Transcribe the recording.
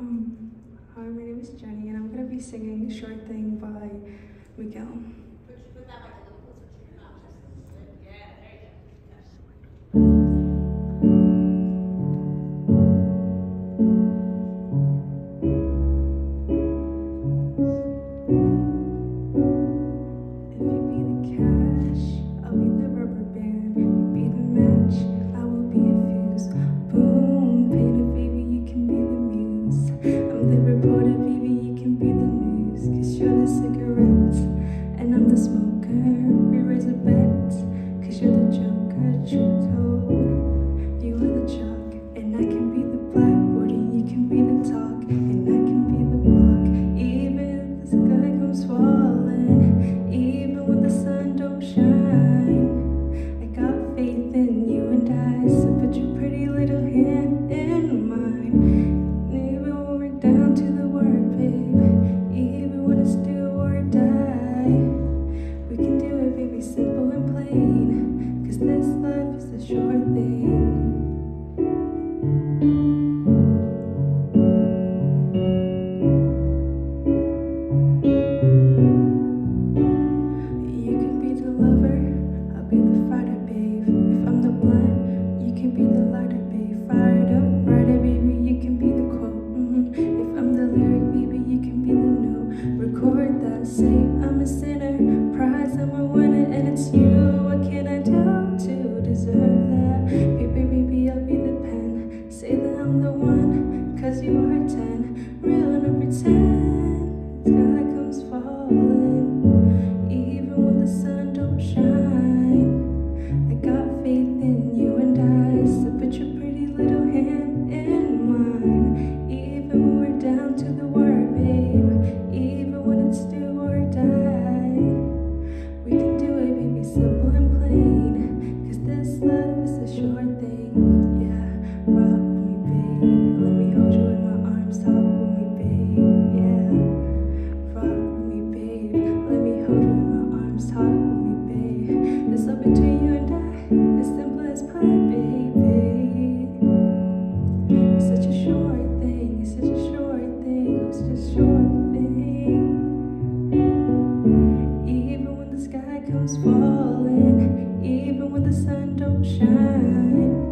Um, hi, my name is Jenny, and I'm going to be singing "Sure Thing by Miguel. cigarette. It's between you and I. It's simple as pie, baby. It's such a thing. It's such a thing. Just thing. Even when the sky comes falling, even when the sun don't shine.